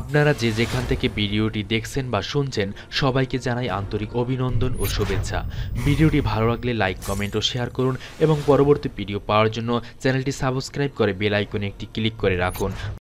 আপনারা যে যেখান থেকে ভিডিওটি দেখছেন বা শুনছেন, সবাইকে জানাই আন্তরিক অভিনন্দন ও শুভেচ্ছা। ভিডিওটি ভালো লাগলে লাইক, কমেন্ট ও শেয়ার করুন এবং পরবর্তী ভিডিও পাওয়ার জন্য চ্যানেলটি সাবস্ক্রাইব করে বেল আইকনে একটি ক্লিক করে রাখুন।